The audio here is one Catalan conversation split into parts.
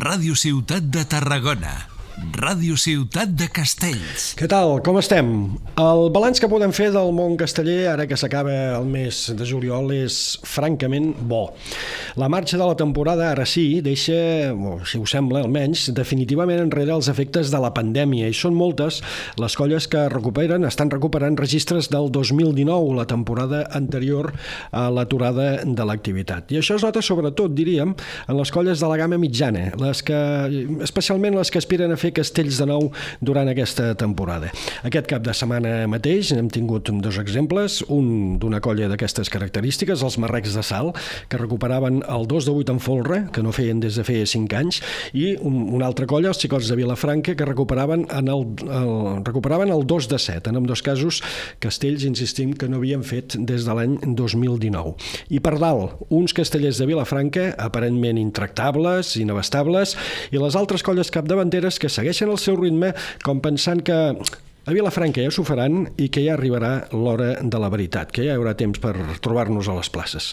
Ràdio Ciutat de Tarragona. Ràdio Ciutat de Castells. Què tal? Com estem? El balanç que podem fer del món casteller ara que s'acaba el mes de juliol és francament bo. La marxa de la temporada ara sí deixa, o si us sembla almenys, definitivament enrere els efectes de la pandèmia i són moltes les colles que recuperen, estan recuperant registres del 2019, la temporada anterior a l'aturada de l'activitat. I això es nota sobretot, diríem, en les colles de la gamma mitjana, les que, especialment les que aspiren a fer castells de nou durant aquesta temporada. Aquest cap de setmana mateix hem tingut dos exemples, un d'una colla d'aquestes característiques, els Marrecs de Sal, que recuperaven el 2 de 8 en folre, que no feien des de feia 5 anys, i un, una altra colla, els xicots de Vilafranca, que recuperaven, en el, el, recuperaven el 2 de 7, en ambdós casos castells, insistim, que no havien fet des de l'any 2019. I per dalt, uns castellers de Vilafranca aparentment intractables, inabastables, i les altres colles capdavanteres que segueixen el seu ritme com pensant que a Vilafranca ja s'ho faran i que ja arribarà l'hora de la veritat, que ja hi haurà temps per trobar-nos a les places.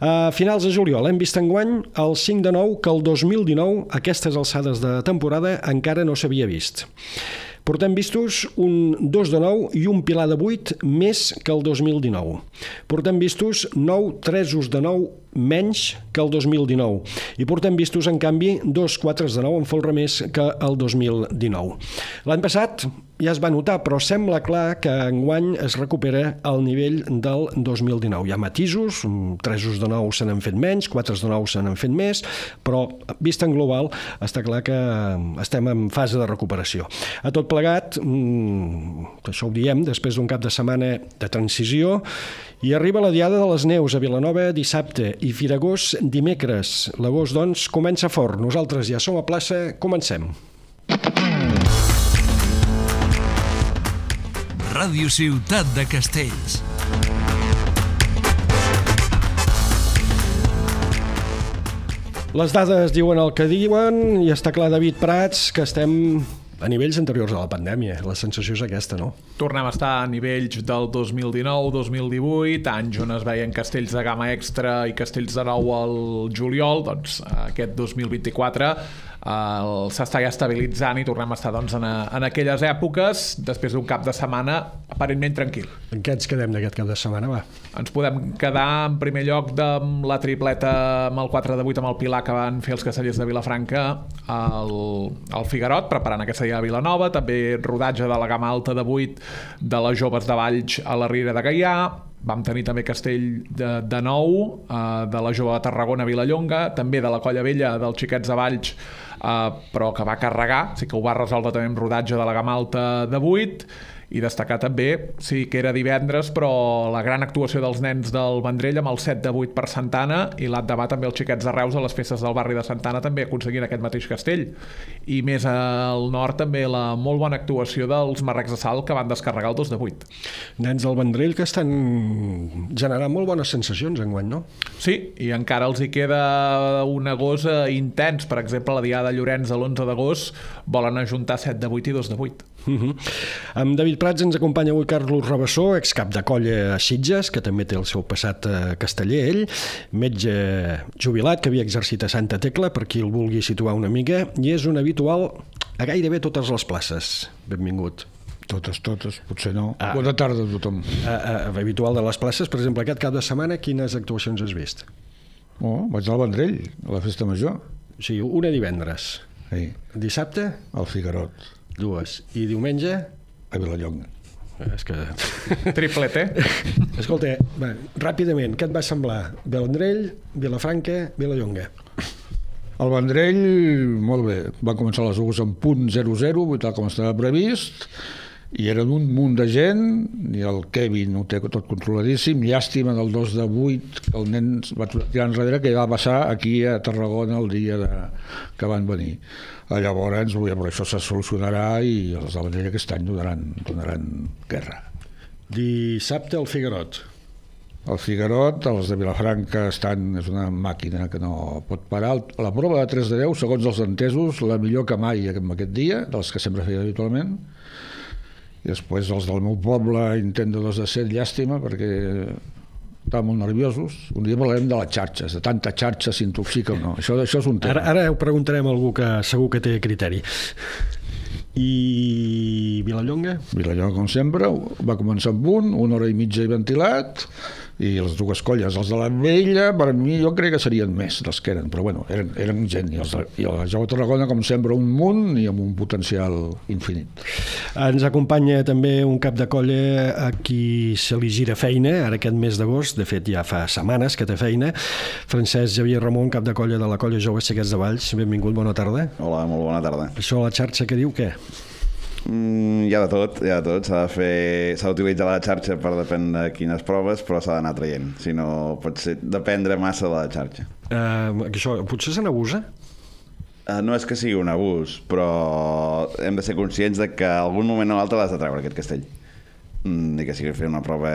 A finals de juliol hem vist enguany el 5 de 9 que el 2019, aquestes alçades de temporada, encara no s'havia vist. Portem vistos un 2 de 9 i un pilar de 8 més que el 2019. Portem vistos 9 tresos de 9 menys que el 2019. I portem vistos, en canvi, dos 4 de 9 en folre més que el 2019. L'any passat ja es va notar, però sembla clar que enguany es recupera el nivell del 2019. Hi ha matisos, 3 de 9 se n'han fet menys, 4 de 9 se n'han fet més, però vist en global està clar que estem en fase de recuperació. A tot plegat, això ho diem, després d'un cap de setmana de transició, i arriba la Diada de les Neus a Vilanova dissabte i Firagós dimecres. L'agost, doncs, comença fort. Nosaltres ja som a plaça, comencem. Ràdio Ciutat de Castells. Les dades diuen el que diuen i està clar, David Prats, que estem a nivells anteriors a la pandèmia. La sensació és aquesta, no? Tornem a estar a nivells del 2019-2018, anys on es veien castells de gamma extra i castells de nou al juliol, doncs aquest 2024 uh, s'està ja estabilitzant i tornem a estar doncs, en, a, en aquelles èpoques després d'un cap de setmana aparentment tranquil. En què ens quedem d'aquest cap de setmana, va? Ens podem quedar en primer lloc de la tripleta amb el 4 de 8 amb el Pilar que van fer els castellers de Vilafranca al, al Figarot, preparant aquesta dia a Vilanova, també rodatge de la gamma alta de 8 de les joves de Valls a la Riera de Gaià, vam tenir també castell de, de nou eh, de la jove de Tarragona Vilallonga, també de la Colla Vella dels xiquets de Valls eh, però que va carregar, sí que ho va resoldre també amb rodatge de la gamma alta de 8 i destacar també, sí que era divendres, però la gran actuació dels nens del Vendrell amb el 7 de 8 per Santana i l'endemà també els xiquets de Reus a les festes del barri de Santana també aconseguint aquest mateix castell. I més al nord també la molt bona actuació dels Marrecs de Sal que van descarregar el 2 de 8. Nens del Vendrell que estan generant molt bones sensacions enguany, no? Sí, i encara els hi queda un agost intens. Per exemple, la Diada de Llorenç de l'11 d'agost volen ajuntar 7 de 8 i 2 de 8. Uh -huh. Amb David Prats ens acompanya avui Carlos Rabassó, excap de colla a Sitges, que també té el seu passat casteller, ell, metge jubilat que havia exercit a Santa Tecla, per qui el vulgui situar una mica, i és un habitual a gairebé totes les places. Benvingut. Totes, totes, potser no. Ah. Bona tarda a tothom. A, a, habitual de les places, per exemple, aquest cap de setmana, quines actuacions has vist? Oh, vaig al Vendrell, a la festa major. Sigui, una divendres. Sí. Dissabte? Al Figarot. Dues. I diumenge? A Vilallonga. És que... Triplet, eh? Escolta, va, ràpidament, què et va semblar? Vendrell, Vilafranca, Vilallonga. El Vendrell, molt bé, va començar les dues en punt 0-0, tal com estava previst, i eren un munt de gent, i el Kevin ho té tot controladíssim, llàstima del 2 de 8, que el nen va tirar enrere, que va passar aquí a Tarragona el dia de, que van venir. Llavors, però això se solucionarà i els de Vendrell aquest any donaran, donaran guerra. Dissabte al Figarot. El Figarot, els de Vilafranca estan, és una màquina que no pot parar. La prova de 3 de 10, segons els entesos, la millor que mai en aquest dia, dels que sempre feia habitualment. I després els del meu poble, intent de 2 de 7, llàstima, perquè estaven molt nerviosos. Un dia parlarem de les xarxes, de tanta xarxa s'intoxica o no. Això, això és un tema. Ara, ara ho preguntarem a algú que segur que té criteri. I Vilallonga? Vilallonga, com sempre, va començar amb un, una hora i mitja i ventilat, i les dues colles, els de la vella, per mi jo crec que serien més dels que eren, però bueno, eren, eren gent, i, els de, i Jau de Tarragona, com sempre, un munt i amb un potencial infinit. Ens acompanya també un cap de colla a qui se li gira feina, ara aquest mes d'agost, de fet ja fa setmanes que té feina, Francesc Javier Ramon, cap de colla de la colla Joves Seguets de Valls, benvingut, bona tarda. Hola, molt bona tarda. Això la xarxa que diu què? Mm, hi ha de tot, hi ha de tot. S'ha de fer... S'ha d'utilitzar la xarxa per depèn de quines proves, però s'ha d'anar traient. Si no, pot ser dependre massa de la xarxa. Uh, això, potser se n'abusa? Uh, no és que sigui un abús, però hem de ser conscients de que algun moment o l'altre l'has de treure, aquest castell. Mm, I que sigui fer una prova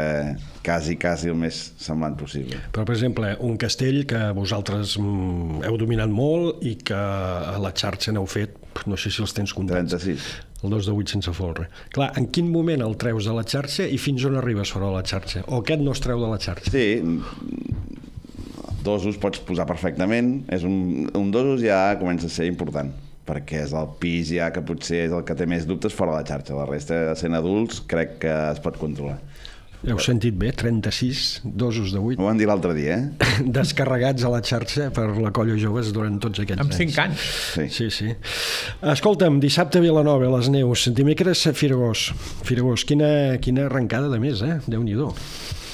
quasi, quasi el més semblant possible. Però, per exemple, un castell que vosaltres mm, heu dominat molt i que a la xarxa n'heu fet, no sé si els tens comptats. 36. El 2 de 8 sense folre. Clar, en quin moment el treus de la xarxa i fins on arribes fora de la xarxa? O aquest no es treu de la xarxa? Sí, dos us pots posar perfectament. És un, un dos us ja comença a ser important perquè és el pis ja que potser és el que té més dubtes fora de la xarxa. La resta, sent adults, crec que es pot controlar. Heu sentit bé? 36 dosos de 8 Ho van dir l'altre dia, eh? descarregats a la xarxa per la colla joves durant tots aquests Amb anys. 5 anys. Sí. Sí, sí. Escolta'm, dissabte a Vilanova, les Neus, dimecres a Firgós. Firgós, quina, quina arrencada de més, eh? Déu-n'hi-do.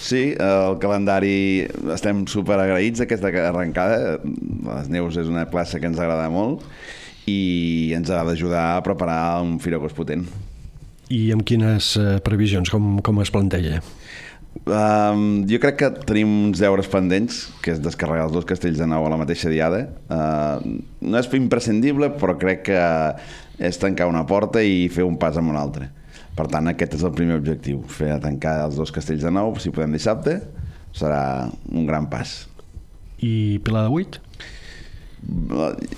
Sí, el calendari, estem super agraïts d'aquesta arrencada. Les Neus és una plaça que ens agrada molt i ens ha d'ajudar a preparar un Firocos potent. I amb quines eh, previsions, com, com es planteja? Um, jo crec que tenim uns deures pendents, que és descarregar els dos castells de nou a la mateixa diada. Uh, no és imprescindible, però crec que és tancar una porta i fer un pas amb una altra. Per tant, aquest és el primer objectiu, fer tancar els dos castells de nou, si podem dissabte, serà un gran pas. I Pilar de 8?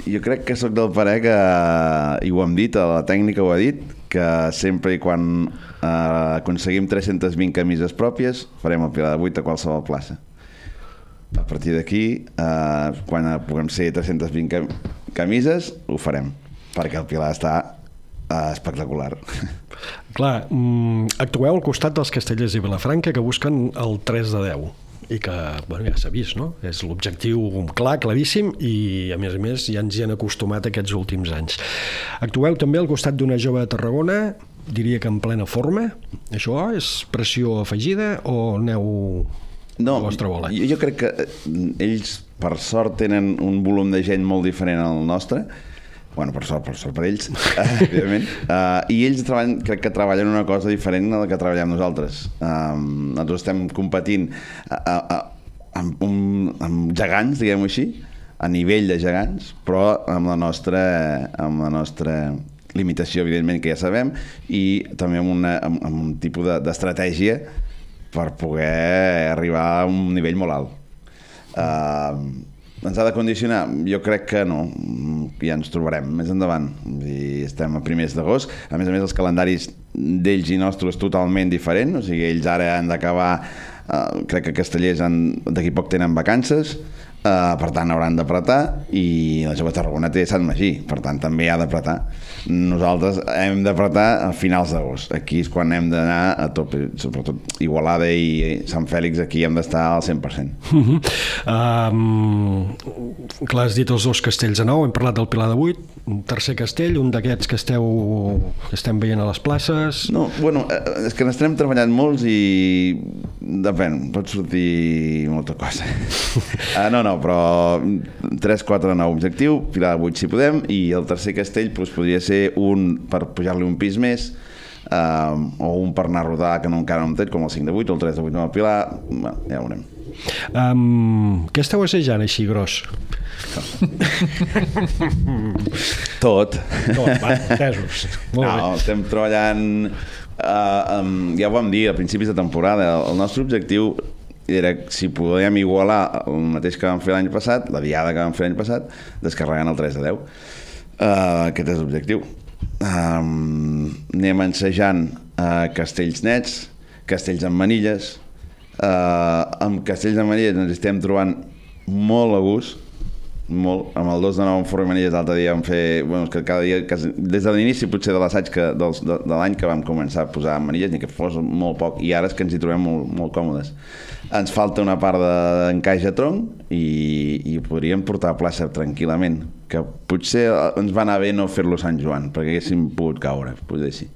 Jo crec que sóc del parer que, i ho hem dit, la tècnica ho ha dit, que sempre i quan eh, aconseguim 320 camises pròpies, farem el Pilar de 8 a qualsevol plaça. A partir d'aquí, eh, quan puguem ser 320 cam camises, ho farem, perquè el Pilar està eh, espectacular. Clar, mm, actueu al costat dels castellers de Vilafranca que busquen el 3 de 10 i que, bueno, ja s'ha vist, no? És l'objectiu clar, claríssim, i a més a més ja ens hi han acostumat aquests últims anys. Actueu també al costat d'una jove de Tarragona, diria que en plena forma. Això és pressió afegida o aneu No, a la vostra bola? jo, jo crec que eh, ells, per sort, tenen un volum de gent molt diferent al nostre, bueno, per sort, per sort per ells, evidentment, uh, i ells treballen, crec que treballen una cosa diferent a la que treballem nosaltres. Um, nosaltres estem competint a, a, a, amb, un, amb gegants, diguem-ho així, a nivell de gegants, però amb la nostra, amb la nostra limitació, evidentment, que ja sabem, i també amb, una, amb, amb un tipus de- d'estratègia per poder arribar a un nivell molt alt. Uh, ens ha de condicionar? Jo crec que no, Mm, ja ens trobarem més endavant. I estem a primers d'agost. A més a més, els calendaris d'ells i nostres totalment diferent, o sigui, ells ara han d'acabar, uh, crec que castellers han- d'aquí poc tenen vacances, uh, per tant hauran d'apretar, i la jove Tarragona té Sant Magí, per tant també ha d'apretar. Nosaltres hem d'apretar a finals d'agost. Aquí és quan hem d'anar a tope, sobretot Igualada i Sant Fèlix, aquí hem d'estar al 100%. Uh -huh. um, clar, has dit els dos castells de nou, hem parlat del Pilar de 8, un tercer castell, un d'aquests que esteu que estem veient a les places. No, bueno, eh, és que n'estem treballant molts i depèn, pot sortir molta cosa. uh, no, no, però 3, 4, 9 objectiu, Pilar de 8 si podem, i el tercer castell doncs, podria ser un per pujar-li un pis més, uh, o un per anar a rodar que no encara no tret, com el 5 de 8 o el 3 de 8 amb el Pilar, bueno, ja ho veurem. Um, què esteu assajant així gros? Tot. Tot, va, entesos. Molt no, bé. estem treballant... Uh, um, ja ho vam dir a principis de temporada, el nostre objectiu era si podíem igualar el mateix que vam fer l'any passat, la diada que vam fer l'any passat, descarregant el 3 de 10. Uh, aquest és l'objectiu. Um, anem ensejant uh, castells nets, castells amb manilles, Uh, amb Castells de Maria ens estem trobant molt a gust, molt, amb el 2 de 9 en Forn Manilles l'altre dia vam fer, bueno, que cada dia, que, des de l'inici potser de l'assaig que, dels, de, de l'any que vam començar a posar manilles, ni que fos molt poc, i ara és que ens hi trobem molt, molt còmodes. Ens falta una part d'encaix a tronc i, i ho podríem portar a plaça tranquil·lament, que potser ens va anar bé no fer-lo a Sant Joan, perquè haguéssim pogut caure, potser sí.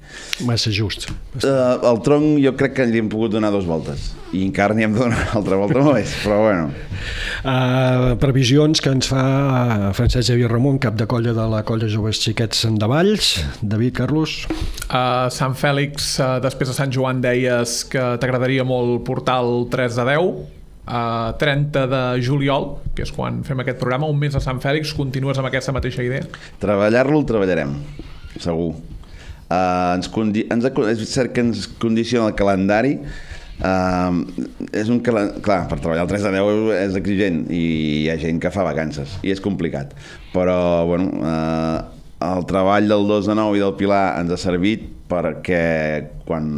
Massa just. Uh, el tronc jo crec que li hem pogut donar dues voltes, i encara n'hi hem de donar una altra volta més, però bueno. Uh, previsions que ens fa Francesc Xavier Ramon, cap de colla de la colla Joves Xiquets de Valls. David, Carlos? A Sant Fèlix, uh, després de Sant Joan, deies que t'agradaria molt portar el 3 de 10, a 30 de juliol, que és quan fem aquest programa, un mes a Sant Fèlix, continues amb aquesta mateixa idea? Treballar-lo el treballarem, segur. Uh, ens ens, és cert que ens condiciona el calendari, Uh, és un calen... clar, per treballar el 3 de 10 és exigent i hi ha gent que fa vacances i és complicat però bueno, uh, el treball del 2 de 9 i del Pilar ens ha servit perquè quan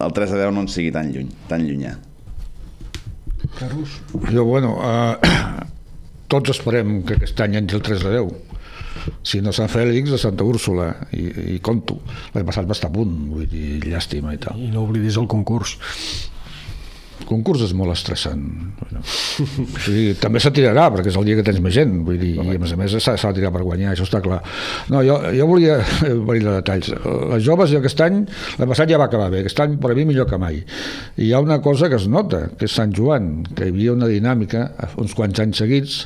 el 3 de 10 no ens sigui tan lluny, tan llunyà Carlos? Jo, bueno, eh, tots esperem que aquest any entri el 3 de 10. Si no Sant Fèlix, de Santa Úrsula, i, i conto. L'any passat va estar a punt, vull dir, llàstima i tal. I no oblidis el concurs. El concurs és molt estressant. Bueno, sigui, també se tirarà, perquè és el dia que tens més gent, vull dir, i a més a més s'ha de tirar per guanyar, això està clar. No, jo, jo volia parell de detalls. Les joves aquest any, l'any passat ja va acabar bé, aquest any per a mi millor que mai. I hi ha una cosa que es nota, que és Sant Joan, que hi havia una dinàmica, uns quants anys seguits,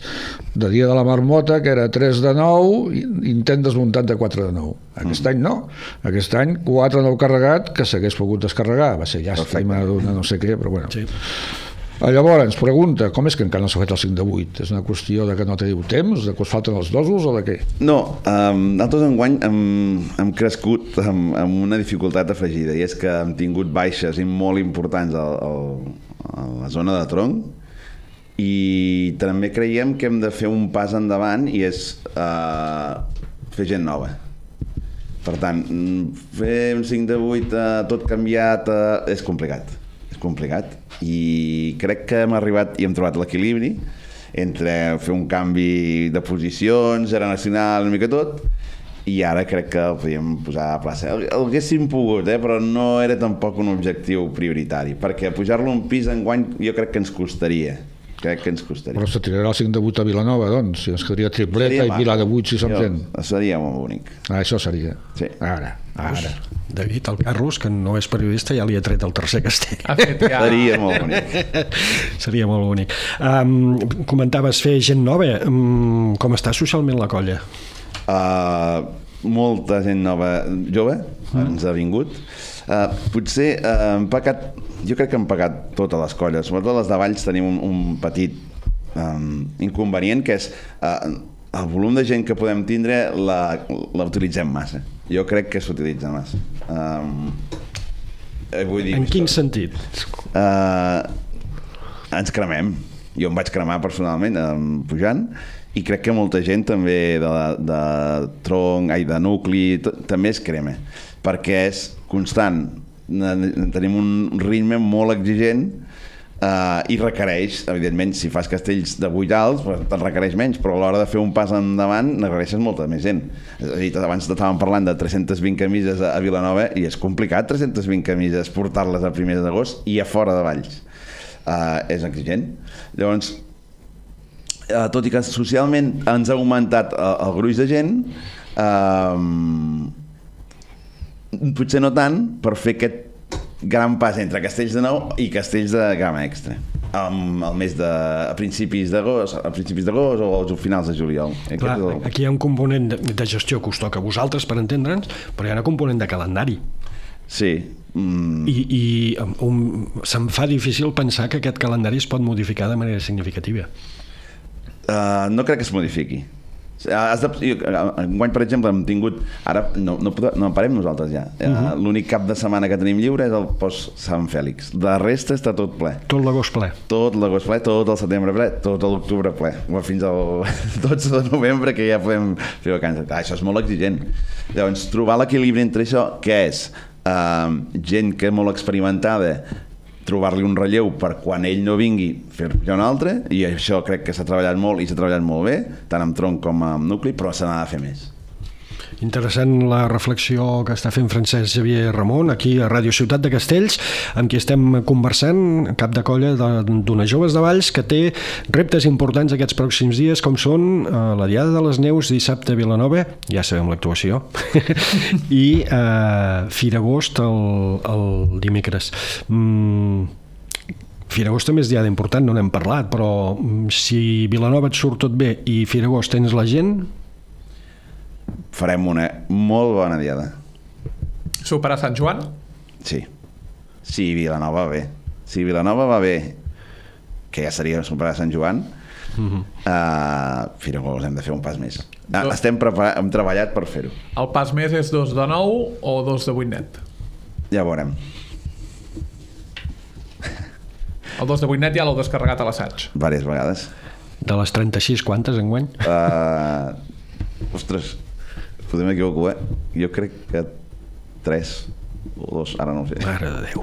de dia de la marmota, que era 3 de 9, i intent desmuntat de 4 de 9. Aquest any no. Aquest any 4 de 9 carregat, que s'hagués pogut descarregar. Va ser llàstima d'una no sé què, però bueno. Sí. Ah, Llavors, ens pregunta, com és que encara no s'ha fet el 5 de 8? És una qüestió de que no teniu temps, de que us falten els dosos o de què? No, um, nosaltres enguany hem, hem crescut amb, amb una dificultat afegida i és que hem tingut baixes i molt importants al, al, a la zona de tronc i també creiem que hem de fer un pas endavant i és uh, fer gent nova. Per tant, fer un 5 de 8 uh, tot canviat uh, és complicat és complicat i crec que hem arribat i hem trobat l'equilibri entre fer un canvi de posicions, era nacional, una mica tot, i ara crec que el podíem posar a plaça. El, el haguéssim pogut, eh, però no era tampoc un objectiu prioritari, perquè pujar-lo un pis en guany jo crec que ens costaria crec que ens costaria. Però se tirarà el 5 de 8 a Vilanova, doncs, si ens quedaria tripleta Seria i Vila de 8 si som Jo- gent. Seria molt bonic. Ah, això seria. Sí. Ara, ara. David, el Carlos, que no és periodista, ja li ha tret el tercer castell. Ha fet ja... Seria molt bonic. Seria molt bonic. Um, comentaves fer gent nova. Um, com està socialment la colla? Uh, molta gent nova jove ens ha vingut. Uh, potser uh, hem pagat, jo crec que hem pagat totes les colles, sobretot les de Valls tenim un, un petit um, inconvenient que és uh, el volum de gent que podem tindre la, la utilitzem massa. Jo crec que s'utilitza massa. Um, eh, vull dir, En quin sentit? Uh, ens cremem. Jo em vaig cremar personalment um, pujant i crec que molta gent també de, de tronc, ai, de nucli, tot, també es crema, perquè és constant. Tenim un ritme molt exigent uh, i requereix, evidentment, si fas castells de 8 alts, pues, te'n requereix menys, però a l'hora de fer un pas endavant requereixes molta més gent. És a dir, abans estàvem parlant de 320 camises a, Vilanova i és complicat 320 camises portar-les a primers d'agost i a fora de Valls. Uh, és exigent. Llavors, uh, tot i que socialment ens ha augmentat uh, el gruix de gent, uh, potser no tant per fer aquest gran pas entre castells de nou i castells de gamma extra um, el mes de, a principis d'agost a principis d'agost o als finals de juliol Aquest Clar, el- aquí hi ha un component de, de gestió que us toca a vosaltres, per entendre'ns, però hi ha un component de calendari. sí mm, I, i um, se'm fa difícil pensar que aquest calendari es pot modificar de manera significativa. Uh, no crec que es modifiqui. Has de, jo, enguany, per exemple, hem tingut... Ara no, no, no parem nosaltres ja. Uh -huh. L'únic cap de setmana que tenim lliure és el post Sant Fèlix. De resta està tot ple. Tot l'agost ple. Tot l'agost ple, tot el setembre ple, tot l'octubre ple. O fins al 12 de novembre que ja podem fer vacances. Ah, això és molt exigent. Llavors, trobar l'equilibri entre això, què és? Uh, gent que és molt experimentada trobar-li un relleu per quan ell no vingui fer-ne un altre i això crec que s'ha treballat molt i s'ha treballat molt bé tant amb tronc com amb nucli però se n'ha de fer més Interessant la reflexió que està fent Francesc Xavier Ramon aquí a Ràdio Ciutat de Castells, amb qui estem conversant, cap de colla d'unes joves de Valls que té reptes importants aquests pròxims dies, com són eh, la Diada de les Neus dissabte a Vilanova, ja sabem l'actuació, i eh, Firagost el, el dimecres. Mm, Firagost també és diada important, no n'hem parlat, però mm, si Vilanova et surt tot bé i Firagost tens la gent, farem una molt bona diada Superar Sant Joan? sí si Vilanova va bé si Vilanova va bé que ja seria superar Sant Joan uh -huh. uh, Firagost hem de fer un pas més uh, estem preparat, hem treballat per fer-ho El pas més és 2 de 9 o 2 de 8 net? ja veurem El 2 de 8 net ja l'heu descarregat a l'assaig. diverses vegades de les 36, quantes enguany? uh, ostres podem equivocar, eh? Jo crec que tres o dos, ara no ho sé. Mare de Déu.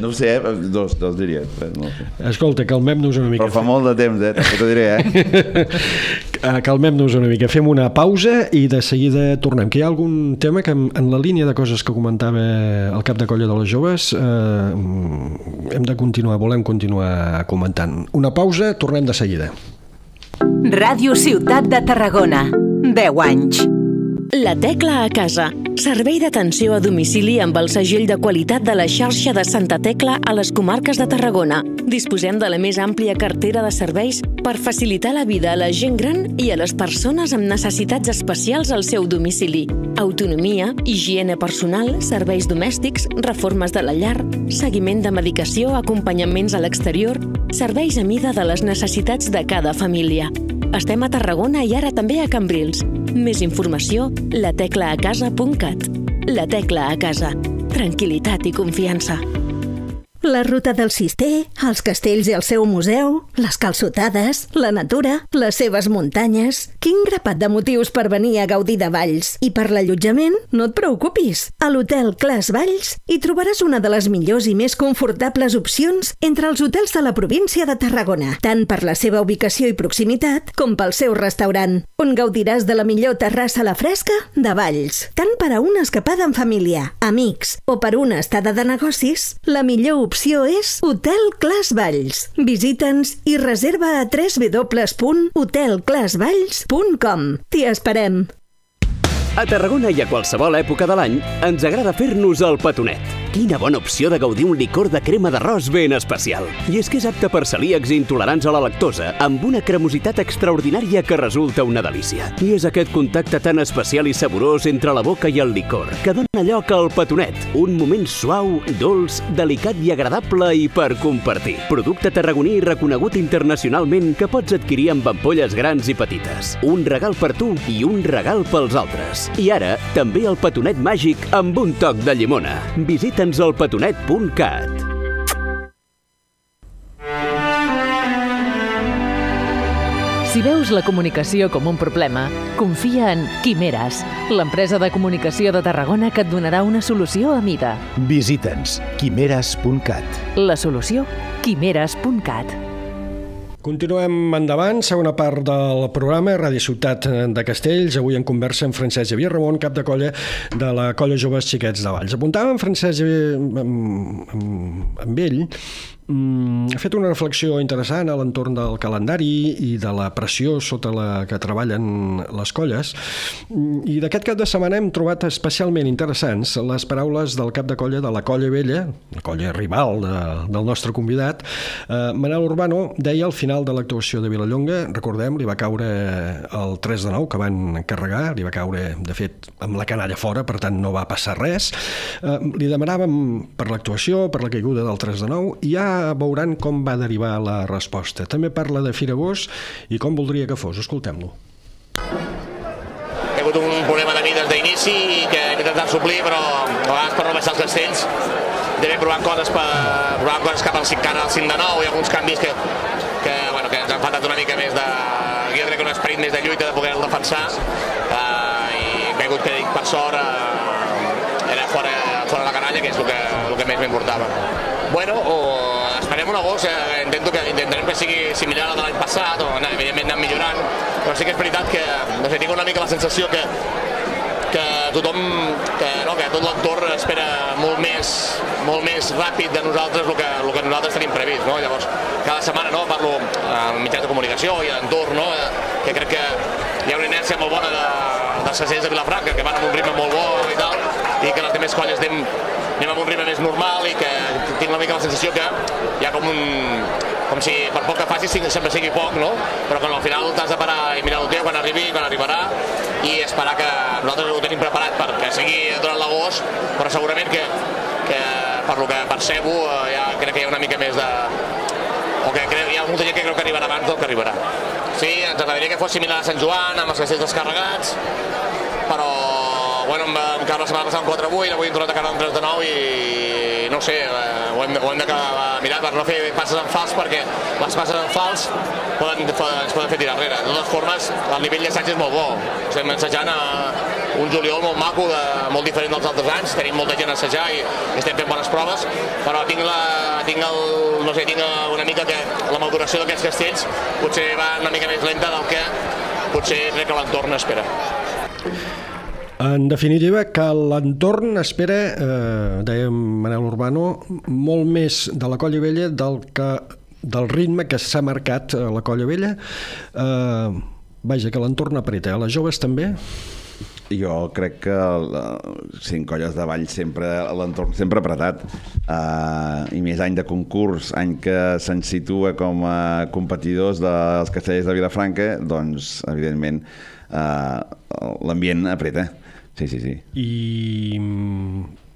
No ho sé, eh? Dos, dos diria. No sé. Escolta, calmem-nos una mica. Però fa molt de temps, eh? T'ho diré, eh? Eh, Calmem-nos una mica. Fem una pausa i de seguida tornem. Que hi ha algun tema que en, en la línia de coses que comentava el cap de colla de les joves eh, hem de continuar, volem continuar comentant. Una pausa, tornem de seguida. Ràdio Ciutat de Tarragona. 10 anys. La Tecla a casa. Servei d'atenció a domicili amb el segell de qualitat de la xarxa de Santa Tecla a les comarques de Tarragona. Disposem de la més àmplia cartera de serveis per facilitar la vida a la gent gran i a les persones amb necessitats especials al seu domicili. Autonomia, higiene personal, serveis domèstics, reformes de la llar, seguiment de medicació, acompanyaments a l'exterior, serveis a mida de les necessitats de cada família. Estem a Tarragona i ara també a Cambrils. Més informació, lateclaacasa.cat. La Tecla a casa. Tranquilitat i confiança. La ruta del Cister, els castells i el seu museu, les calçotades, la natura, les seves muntanyes... Quin grapat de motius per venir a gaudir de Valls. I per l'allotjament, no et preocupis. A l'hotel Clas Valls hi trobaràs una de les millors i més confortables opcions entre els hotels de la província de Tarragona, tant per la seva ubicació i proximitat com pel seu restaurant, on gaudiràs de la millor terrassa a la fresca de Valls. Tant per a una escapada en família, amics o per una estada de negocis, la millor opció és Hotel Clas Valls. Visita'ns i reserva a www.hotelclasvalls.com. T'hi esperem. A Tarragona i a qualsevol època de l'any ens agrada fer-nos el petonet. Quina bona opció de gaudir un licor de crema d'arròs ben especial. I és que és apte per celíacs i intolerants a la lactosa, amb una cremositat extraordinària que resulta una delícia. I és aquest contacte tan especial i saborós entre la boca i el licor, que dona lloc al petonet. Un moment suau, dolç, delicat i agradable i per compartir. Producte tarragoní reconegut internacionalment que pots adquirir amb ampolles grans i petites. Un regal per tu i un regal pels altres. I ara, també el petonet màgic amb un toc de llimona. Visita'ns al petonet.cat. Si veus la comunicació com un problema, confia en Quimeres, l'empresa de comunicació de Tarragona que et donarà una solució a mida. Visita'ns quimeres.cat. La solució? quimeres.cat. Continuem endavant, segona part del programa, Ràdio Ciutat de Castells, avui en conversa amb Francesc Xavier Ramon, cap de colla de la colla Joves Xiquets de Valls. Apuntàvem Francesc Xavier amb, amb, amb ell mm, ha fet una reflexió interessant a l'entorn del calendari i de la pressió sota la que treballen les colles Mm, i d'aquest cap de setmana hem trobat especialment interessants les paraules del cap de colla de la colla vella, la colla rival de, del nostre convidat, eh, Manel Urbano deia al final de l'actuació de Vilallonga, recordem, li va caure el 3 de 9 que van carregar, li va caure, de fet, amb la canalla fora, per tant no va passar res. Eh, li demanàvem per l'actuació, per la caiguda del 3 de 9, i ja veuran com va derivar la resposta. També parla de Firagós i com voldria que fos. Escoltem-lo. He hagut un problema de mides d'inici que hem intentat suplir, però a vegades per no baixar els castells anem provant coses, per, provant coses cap al 5 cara al 5 de 9 i alguns canvis que, que, bueno, que ens han faltat una mica més de... Jo crec que un esperit més de lluita de poder-lo defensar uh, i hem caigut, que dic, per sort, uh, era fora, fora la canalla, que és el que, el que més m'importava. Bueno, o esperem un agost, eh, intento que, intentarem que sigui similar al de l'any passat, o anar, evidentment anar millorant, però sí que és veritat que, no sé, tinc una mica la sensació que, que tothom, que, no, que tot l'entorn espera molt més, molt més ràpid de nosaltres el que, el que nosaltres tenim previst. No? Llavors, cada setmana no, parlo amb mitjans de comunicació i a l'entorn, no? que crec que hi ha una inèrcia molt bona de, dels castells de Vilafranca, que van amb un ritme molt bo i tal, i que les altres colles anem, anem amb un ritme més normal i que tinc una mica la sensació que hi ha com un, com si per poc que facis sempre sigui poc, no? però que al final t'has de parar i mirar el teu quan arribi, quan arribarà i esperar que nosaltres ho tenim preparat perquè sigui durant l'agost, però segurament que, que per lo que percebo eh, ja crec que hi ha una mica més de... o que creu, hi ha molta gent que creu que arribarà abans del que arribarà. Sí, ens agradaria que fos similar a Sant Joan, amb els castells descarregats, però bueno, amb, amb Carles la setmana passada un 4 8, avui hem tornat a caure un 3 de 9 i no ho sé, eh, ho hem, ho hem de mirar per no fer passes en fals perquè les passes en fals poden, ens poden fer tirar enrere. De totes formes, el nivell d'assaig és molt bo. Estem assajant a un juliol molt maco, de, molt diferent dels altres anys, tenim molta gent a assajar i estem fent bones proves, però tinc, la, tinc, el, no sé, tinc una mica que la maduració d'aquests castells potser va una mica més lenta del que potser crec que l'entorn espera. En definitiva, que l'entorn espera, eh, deia Manel Urbano, molt més de la Colla Vella del, que, del ritme que s'ha marcat a la Colla Vella. Eh, vaja, que l'entorn apreta. A les joves també? Jo crec que cinc colles de ball sempre l'entorn sempre apretat uh, i més any de concurs any que se'n situa com a competidors dels castellers de Vilafranca doncs evidentment uh, l'ambient apreta sí, sí, sí. I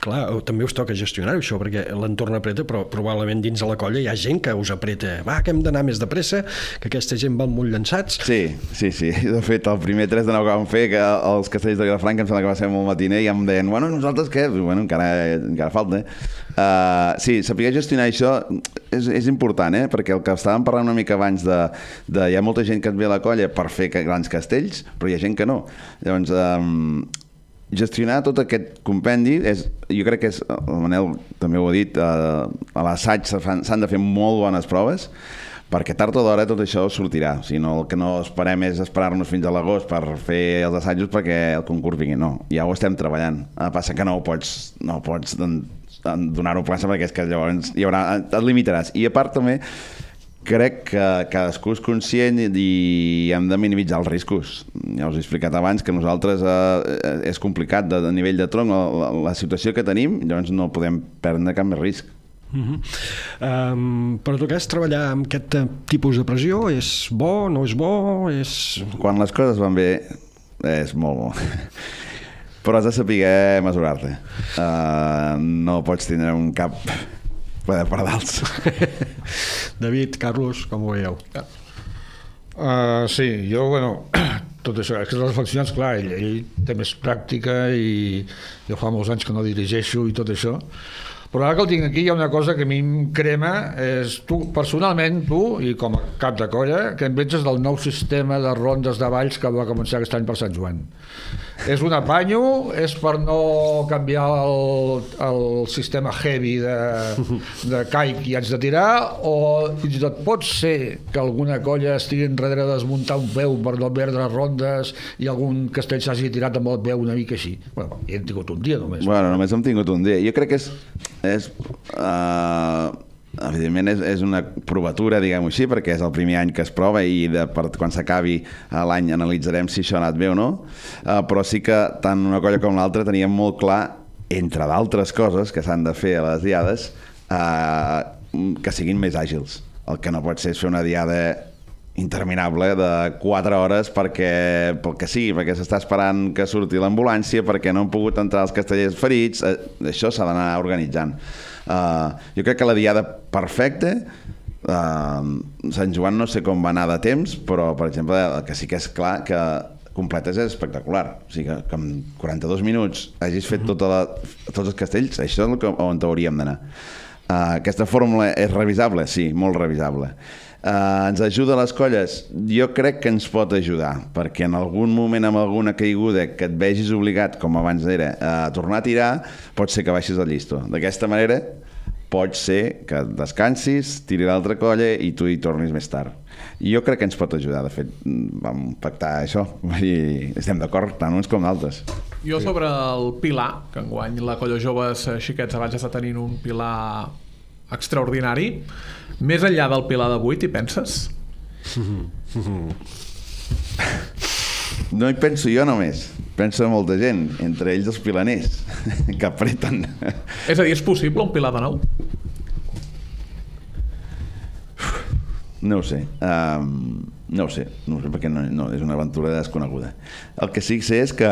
clar, també us toca gestionar això, perquè l'entorn apreta, però probablement dins de la colla hi ha gent que us apreta. Va, que hem d'anar més de pressa, que aquesta gent van molt llançats. Sí, sí, sí. De fet, el primer 3 de 9 que vam fer, que els castells de Vilafranca em sembla que va ser molt matiner, i em deien, bueno, nosaltres què? Bueno, encara, encara falta, eh? Uh, sí, saber gestionar això és, és important, eh? perquè el que estàvem parlant una mica abans de, de hi ha molta gent que et ve a la colla per fer grans castells, però hi ha gent que no. Llavors, um, gestionar tot aquest compendi és, jo crec que és, el Manel també ho ha dit eh, a l'assaig s'han de fer molt bones proves perquè tard o d'hora tot això sortirà. O sigui, no, el que no esperem és esperar-nos fins a l'agost per fer els assajos perquè el concurs vingui. No, ja ho estem treballant. El passa que no ho pots, no pots donar-ho plaça perquè és que llavors hi haurà, et limitaràs. I a part també crec que cadascú és conscient i hem de minimitzar els riscos. Ja us he explicat abans que nosaltres eh, és complicat de, de nivell de tronc la, la situació que tenim, llavors no podem perdre cap més risc. Uh -huh. um, però tu què és treballar amb aquest tipus de pressió? És bo, no és bo? És... Quan les coses van bé és molt bo però has de saber mesurar-te uh, no pots tindre un cap ple de pardals. David, Carlos, com ho veieu? Uh, sí, jo, bueno, tot això, aquestes reflexions, clar, ell, ell té més pràctica i jo fa molts anys que no dirigeixo i tot això, però ara que el tinc aquí hi ha una cosa que a mi em crema, és tu, personalment, tu, i com a cap de colla, que em veig del nou sistema de rondes de valls que va començar aquest any per Sant Joan. És un apanyo? És per no canviar el, el sistema heavy de, de caic i haig de tirar? O fins i tot pot ser que alguna colla estigui enrere de desmuntar un peu per no perdre rondes i algun castell s'hagi tirat amb el peu una mica així? Bueno, hi hem tingut un dia només. Bueno, només hem tingut un dia. Jo crec que és... és uh evidentment és, és una provatura, diguem-ho així, perquè és el primer any que es prova i de, per, quan s'acabi l'any analitzarem si això ha anat bé o no, uh, però sí que tant una colla com l'altra teníem molt clar, entre d'altres coses que s'han de fer a les diades, uh, que siguin més àgils. El que no pot ser és fer una diada interminable de 4 hores perquè, pel que sigui, perquè s'està esperant que surti l'ambulància, perquè no han pogut entrar els castellers ferits, eh, això s'ha d'anar organitzant. Uh, jo crec que la diada perfecta uh, Sant Joan no sé com va anar de temps però per exemple el que sí que és clar que completes és espectacular. O sigui que, que en 42 minuts hagis fet tota la, tots els castells això és el que, on hauríem d'anar. Uh, aquesta fórmula és revisable? Sí, molt revisable Uh, ens ajuda a les colles? Jo crec que ens pot ajudar, perquè en algun moment amb alguna caiguda que et vegis obligat, com abans era, a tornar a tirar, pot ser que baixis el llistó. D'aquesta manera, pot ser que descansis, tiri l'altra colla i tu hi tornis més tard. I jo crec que ens pot ajudar, de fet, vam pactar això, i estem d'acord tant uns com d'altres. Jo sobre el Pilar, que enguany la colla joves eh, xiquets abans està tenint un Pilar extraordinari, més enllà del Pilar de 8, hi penses? No hi penso jo només, pensa molta gent, entre ells els pilaners, que apreten. És a dir, és possible un Pilar de 9? No ho sé. Um, no ho sé, no ho sé perquè no, no, és una aventura desconeguda. El que sí que sé és que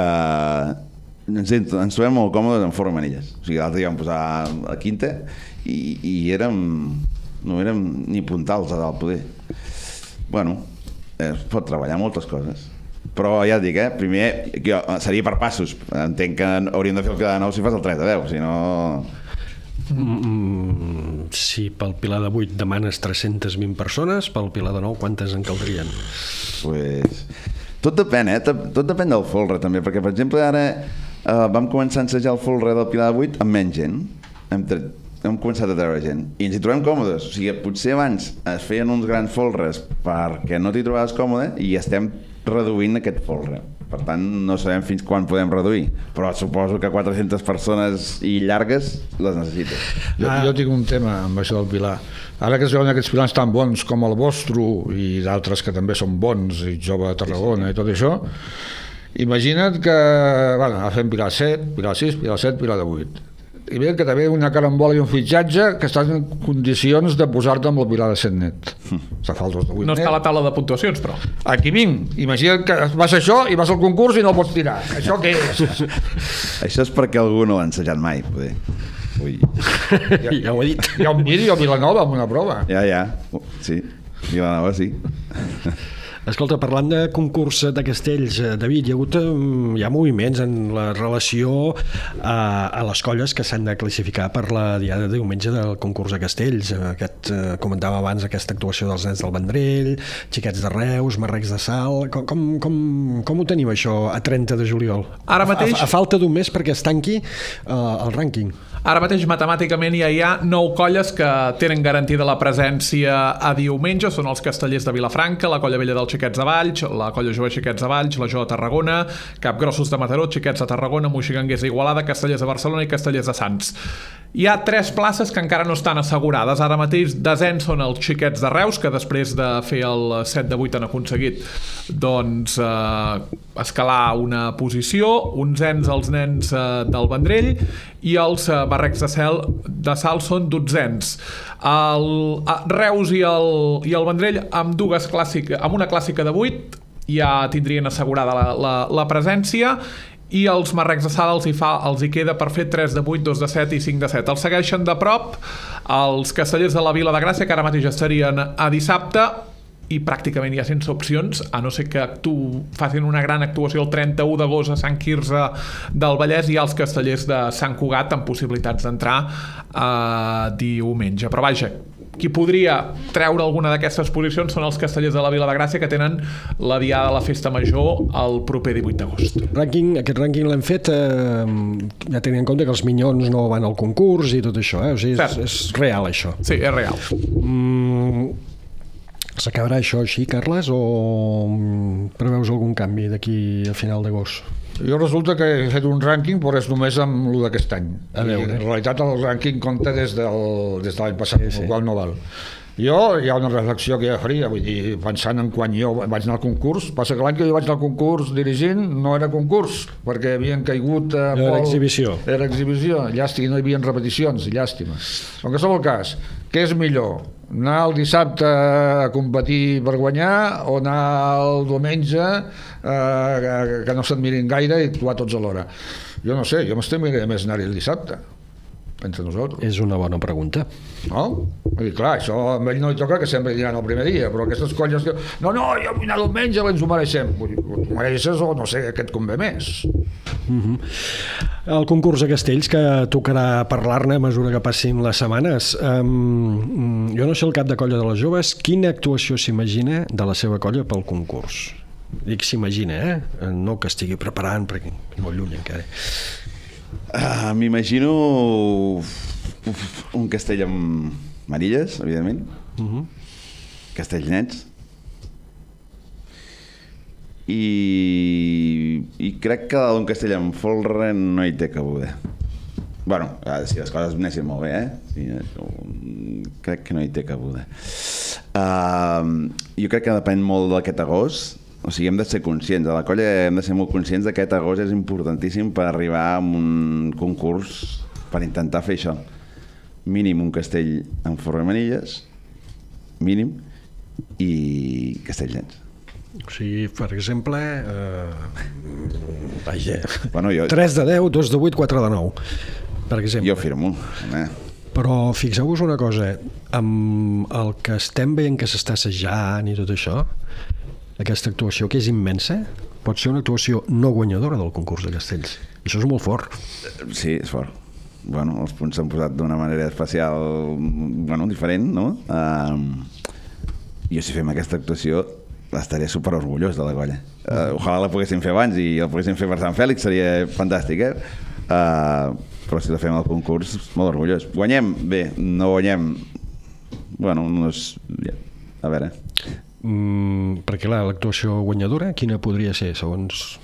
ens, ens trobem molt còmodes en forma manilles. O sigui, l'altre dia vam posar a quinta i, i érem, no érem ni puntals a dalt poder. Bueno, es pot treballar moltes coses però ja et dic, eh, primer jo, seria per passos, entenc que hauríem de fer el que de nou si fas el 3 de 10 si no Mm, si pel Pilar de 8 demanes 320 persones, pel Pilar de 9 quantes en caldrien? Pues, tot depèn, eh? Tot depèn del folre, també, perquè, per exemple, ara eh, vam començar a ensejar el folre del Pilar de 8 amb menys gent. Hem, tret, hem començat a treure gent. I ens hi trobem còmodes. O sigui, potser abans es feien uns grans folres perquè no t'hi trobaves còmode i estem reduint aquest folre. Per tant, no sabem fins quan podem reduir, però suposo que 400 persones i llargues les necessito. Jo, jo tinc un tema amb això del Pilar. Ara que es veuen aquests pilars tan bons com el vostre i d'altres que també són bons, i Jove de Tarragona sí, sí. i tot això, imagina't que bueno, fem Pilar 7, Pilar 6, Pilar 7, Pilar de 8 i bé que també una carambola i un fitxatge que estàs en condicions de posar-te amb el Pilar de 7 net. Se fa el 2 de 8 No està a la taula de puntuacions, però. Aquí vinc. Imagina't que vas a això i vas al concurs i no el pots tirar. Això què és? això és perquè algú no l'ha ensejat mai, poder. Ui. Ja, ja ho he dit. Hi ha un vídeo a Vilanova amb una prova. Ja, ja. Sí. Vilanova, sí. Escolta, parlant de concurs de castells, eh, David, hi ha hagut hi ha moviments en la relació a, a les colles que s'han de classificar per la diada de diumenge del concurs de castells. Aquest, eh, comentava abans aquesta actuació dels nens del Vendrell, xiquets de Reus, marrecs de Sal... Com, com, com, com ho tenim això a 30 de juliol? Ara mateix... A, a, a falta d'un mes perquè es tanqui uh, el rànquing. Ara mateix matemàticament ja hi ha nou colles que tenen garantida la presència a diumenge, són els castellers de Vilafranca, la colla vella dels Xiquets de Valls, la colla jove Xiquets de Valls, la jove de Tarragona, Capgrossos de Mataró, Xiquets de Tarragona, Moixiganguers d'Igualada, Castellers de Barcelona i Castellers de Sants. Hi ha tres places que encara no estan assegurades. Ara mateix desens són els xiquets de Reus, que després de fer el 7 de 8 han aconseguit doncs, eh, escalar una posició, uns ens els nens eh, del Vendrell i els eh, barrecs de, cel, de sal són dotzens. El, eh, Reus i el, i el Vendrell amb, dues clàssica, amb una clàssica de 8 ja tindrien assegurada la, la, la presència i els marrecs de sal els hi, fa, els hi queda per fer 3 de 8, 2 de 7 i 5 de 7. Els segueixen de prop els castellers de la Vila de Gràcia, que ara mateix estarien a dissabte, i pràcticament ja sense opcions, a no ser que actu facin una gran actuació el 31 d'agost a Sant Quirze del Vallès i els castellers de Sant Cugat amb possibilitats d'entrar eh, diumenge. Però vaja, qui podria treure alguna d'aquestes posicions són els castellers de la Vila de Gràcia que tenen la diada de la festa major el proper 18 d'agost. Ranking, aquest rànquing l'hem fet eh, ja tenint en compte que els minyons no van al concurs i tot això, eh? o sigui, és, és real això. Sí, és real. Mm, S'acabarà això així, Carles, o preveus algun canvi d'aquí a final d'agost? Jo resulta que he fet un rànquing, però és només amb el d'aquest any. A veure. I en realitat el rànquing compta des, del, des de l'any passat, sí, sí. el qual no val. Jo, hi ha una reflexió que ja faria, vull dir, pensant en quan jo vaig anar al concurs, passa que l'any que jo vaig anar al concurs dirigint no era concurs, perquè havien caigut... Eh, era exhibició. Era exhibició, llàstima, no hi havia repeticions, llàstima. En qualsevol cas, què és millor? Anar el dissabte a competir per guanyar o anar el diumenge eh, que no se't mirin gaire i actuar tots alhora? Jo no sé, jo m'estic més anar-hi el dissabte entre nosaltres. És una bona pregunta. No? I clar, això amb ell no li toca que sempre diran el primer dia, però aquestes colles que... No, no, jo vull anar diumenge, ens ho mereixem. Ho mereixes o no sé, què et convé més. Mm -hmm. El concurs de castells, que tocarà parlar-ne a mesura que passin les setmanes. Um, jo no sé el cap de colla de les joves, quina actuació s'imagina de la seva colla pel concurs? Dic s'imagina, eh? No que estigui preparant, perquè és molt lluny encara. Uh, M'imagino un castell amb marilles, evidentment. Uh -huh. Castells nets. I, i crec que un castell amb folre no hi té cabuda. bueno, si les coses anessin molt bé, eh? Sí, crec que no hi té cabuda. Uh, jo crec que depèn molt d'aquest agost, o sigui, hem de ser conscients, a la colla hem de ser molt conscients que aquest agost és importantíssim per arribar a un concurs per intentar fer això. Mínim un castell amb forremanilles, mínim, i castells nets. O sigui, per exemple, eh, vaja, bueno, jo... 3 de 10, 2 de 8, 4 de 9, per exemple. Jo firmo. Eh? Però fixeu-vos una cosa, amb el que estem veient que s'està assajant i tot això, aquesta actuació, que és immensa, pot ser una actuació no guanyadora del concurs de castells. Això és molt fort. Sí, és fort. Bueno, els punts s'han posat d'una manera especial, bueno, diferent, no? Uh, jo si fem aquesta actuació estaré super orgullós de la colla. Uh, ojalà la poguéssim fer abans i la poguéssim fer per Sant Fèlix, seria fantàstic, eh? Uh, però si la fem al concurs, molt orgullós. Guanyem? Bé, no guanyem... Bueno, no és... A veure... Mm, perquè clar, l'actuació guanyadora, quina podria ser, segons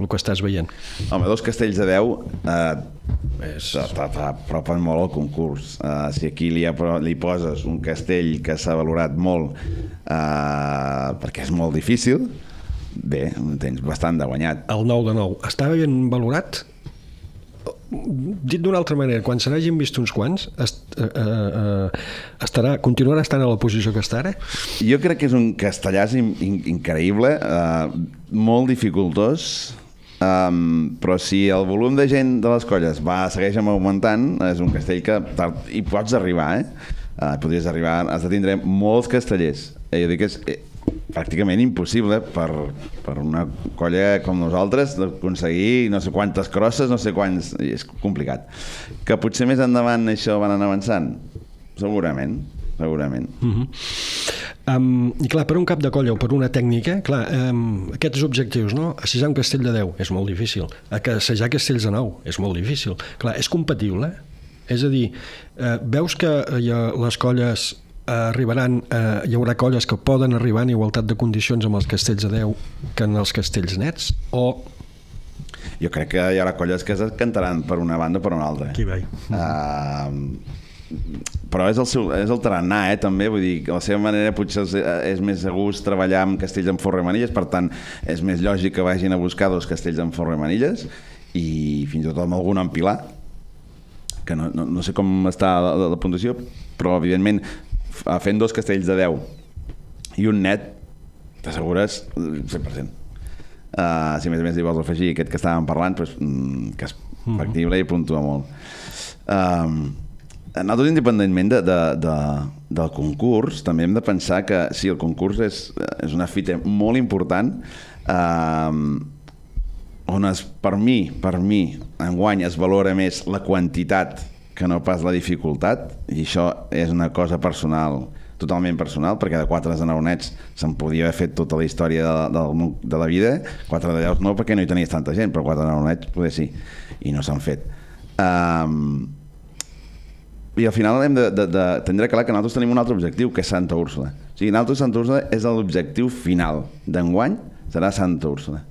el que estàs veient? Home, dos castells de 10 eh, t'apropen molt al concurs. Eh, si aquí li, li poses un castell que s'ha valorat molt eh, perquè és molt difícil, bé, tens bastant de guanyat. El 9 de 9. Està ben valorat? Dit d'una altra manera, quan se n'hagin vist uns quants, est, eh, eh, estarà, continuarà estant a la posició que està ara? Jo crec que és un castellàs in, in, increïble, eh, molt dificultós, Um, però si el volum de gent de les colles va, segueix augmentant, és un castell que tard, hi pots arribar, eh? Uh, podries arribar, has de tindre molts castellers. Eh, jo dic que és eh, pràcticament impossible per, per una colla com nosaltres d'aconseguir no sé quantes crosses, no sé quants... És complicat. Que potser més endavant això van anar avançant? Segurament, segurament. Uh -huh. Um, I clar, per un cap de colla o per una tècnica, clar, um, aquests objectius, no? Assajar un castell de 10 és molt difícil. Assajar castells de 9 és molt difícil. Clar, és compatible. És a dir, uh, veus que uh, les colles arribaran, uh, hi haurà colles que poden arribar en igualtat de condicions amb els castells de 10 que en els castells nets? O jo crec que hi haurà colles que es cantaran per una banda o per una altra. Aquí vai. Uh, però és el, seu, és el tarannà, eh, també, vull dir, la seva manera potser és, és més a gust treballar amb castells amb forra i manilles, per tant, és més lògic que vagin a buscar dos castells amb forra i manilles i fins i tot amb algun en pilar, que no, no, no sé com està la, la, la puntuació, però evidentment fent dos castells de 10 i un net, t'assegures 100%. Uh, si a més a més li vols afegir aquest que estàvem parlant, doncs, mm, que és mhm. factible i puntua molt. Um, nosaltres, independentment de, de, de, del concurs, també hem de pensar que si el concurs és, és una fita molt important, eh, on es, per mi, per mi, enguany es valora més la quantitat que no pas la dificultat, i això és una cosa personal, totalment personal, perquè de 4 de 9 nets se'n podia haver fet tota la història de, de, de la vida, 4 de 10 no, perquè no hi tenies tanta gent, però 4 de 9 nets sí, i no s'han fet. Um, i al final hem de, de, de tindre clar que nosaltres tenim un altre objectiu, que és Santa Úrsula. O sigui, nosaltres Santa Úrsula és l'objectiu final d'enguany, serà Santa Úrsula.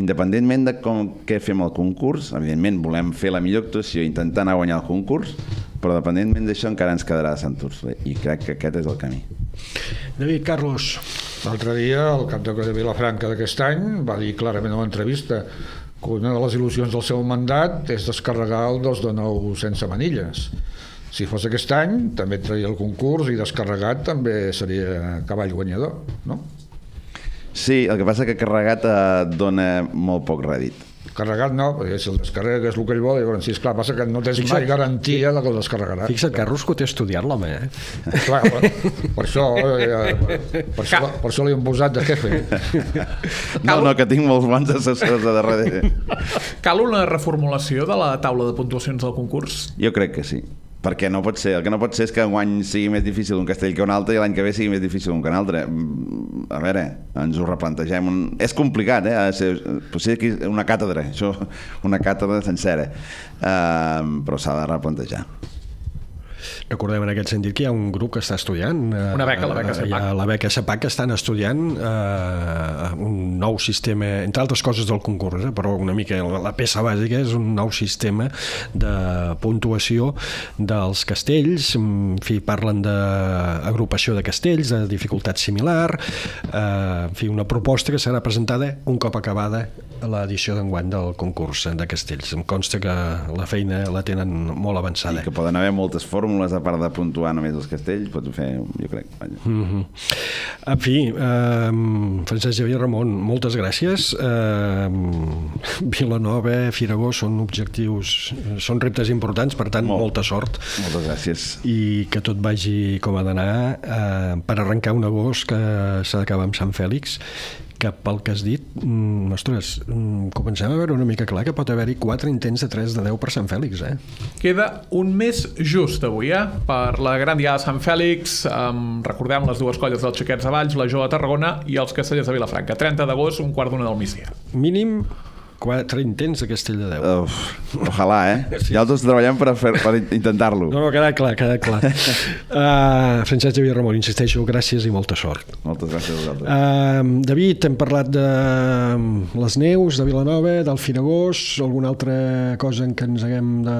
Independentment de com, què fem al concurs, evidentment volem fer la millor actuació intentant guanyar el concurs, però dependentment d'això encara ens quedarà Sant Úrsula i crec que aquest és el camí. David Carlos. L'altre dia el cap de Vilafranca d'aquest any va dir clarament a l'entrevista que una de les il·lusions del seu mandat és descarregar el 2 de 9 sense manilles si fos aquest any, també traia el concurs i descarregat també seria cavall guanyador, no? Sí, el que passa que carregat eh, dona molt poc rèdit. carregat no, perquè si el descarrega que és el que ell vol, llavors, sí, esclar, passa que no tens Fixa't. mai garantia de que el descarregarà. Fixa't, que ho té estudiat l'home, eh? Clar, per, per, això, eh, per, això, per això li hem posat de jefe. No, no, que tinc molts bons assessors a darrere. Cal una reformulació de la taula de puntuacions del concurs? Jo crec que sí perquè no pot ser, el que no pot ser és que enguany sigui més difícil un castell que un altre i l'any que ve sigui més difícil un que un altre Mm, a veure, ens ho replantegem un... és complicat, eh? Ser, potser aquí una càtedra això, una càtedra sencera uh, però s'ha de replantejar Recordem en aquest sentit que hi ha un grup que està estudiant. eh, Una beca, la beca eh, ha la beca CEPAC que estan estudiant eh, un nou sistema, entre altres coses del concurs, eh, però una mica la, la peça bàsica és un nou sistema de puntuació dels castells, en fi, parlen d'agrupació de castells, de dificultat similar, eh, en fi, una proposta que serà presentada un cop acabada l'edició d'enguany del concurs de castells. Em consta que la feina la tenen molt avançada. i que poden haver moltes fórmules a part de puntuar només els castells pots fer, jo crec vaja. Mm -hmm. En fi, eh, Francesc Xavier Ramon, moltes gràcies. Eh, Vilanova, Firagó són objectius, són reptes importants, per tant, Molt. molta sort. moltes gràcies I que tot vagi com ha d'anar eh, per arrencar un agost que s'ha d'acabar amb Sant Fèlix que pel que has dit, mm, ostres, mm, comencem a veure una mica clar que pot haver-hi 4 intents de 3 de 10 per Sant Fèlix, eh? Queda un mes just avui, eh? Per la gran diada de Sant Fèlix, um, recordem les dues colles dels Xiquets de Valls, la Jo de Tarragona i els Castellers de Vilafranca. 30 d'agost, un quart d'una del migdia. Mínim 4 intents de Castell de 10. Uf, ojalà, eh? Sí. Ja tots treballem per, fer, per intentar-lo. No, no, queda clar, queda clar. uh, Francesc Xavier Ramon, insisteixo, gràcies i molta sort. Moltes gràcies a vosaltres. Uh, David, hem parlat de les neus, de Vilanova, del Firagós, alguna altra cosa en què ens haguem de,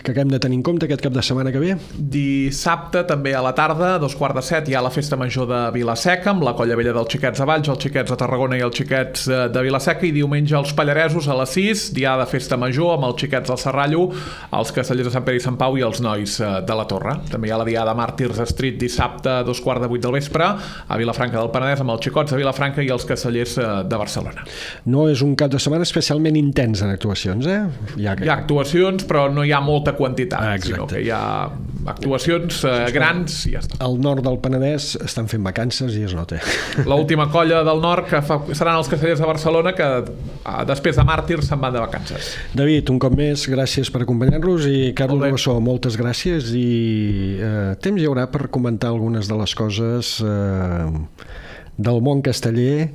que haguem de tenir en compte aquest cap de setmana que ve? Dissabte, també a la tarda, a dos quarts de set, hi ha la festa major de Vilaseca, amb la colla vella dels Xiquets de Valls, els Xiquets de Tarragona i els Xiquets de Vilaseca, i diumenge els Pallaresos a les 6, dia de festa major, amb els Xiquets del Serrallo, els Castellers de Sant Pere i Sant Pau i els nois eh, de la Torre. També hi ha la diada Màrtirs Street dissabte a dos quarts de vuit del vespre, a Vilafranca del Penedès, amb els Xicots de Vilafranca i els Castellers eh, de Barcelona. No és un cap de setmana especialment intens en actuacions, eh? Ja Hi ha actuacions, però no hi ha molta quantitat, Ah, sinó exacte. que hi ha actuacions eh, grans i ja està. Al nord del Penedès estan fent vacances i es nota. L'última colla del nord que fa, seran els castellers de Barcelona que eh, després de màrtirs se'n van de vacances. David, un cop més, gràcies per acompanyar-nos i Carlos Bassó, moltes gràcies i eh, temps hi haurà per comentar algunes de les coses eh, del món casteller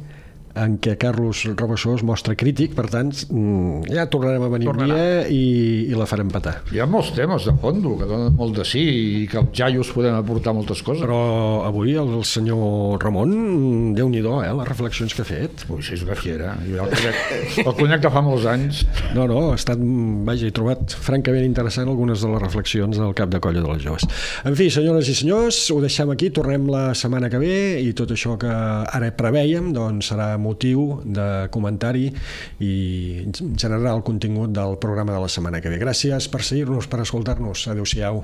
en què Carlos Robassó es mostra crític, per tant, mm, ja tornarem a venir un dia i, i la farem petar. Hi ha molts temes de fondo que donen molt de sí i que els jaios podem aportar moltes coses. Però avui el, el senyor Ramon, déu nhi eh, les reflexions que ha fet. Ui, si és una fiera. Jo el conec, el conec que fa molts anys. No, no, ha estat, vaja, he trobat francament interessant algunes de les reflexions del cap de colla de les joves. En fi, senyores i senyors, ho deixem aquí, tornem la setmana que ve i tot això que ara preveiem doncs, serà motiu de comentari i generarà el contingut del programa de la setmana que ve. Gràcies per seguir-nos, per escoltar-nos. Adéu-siau.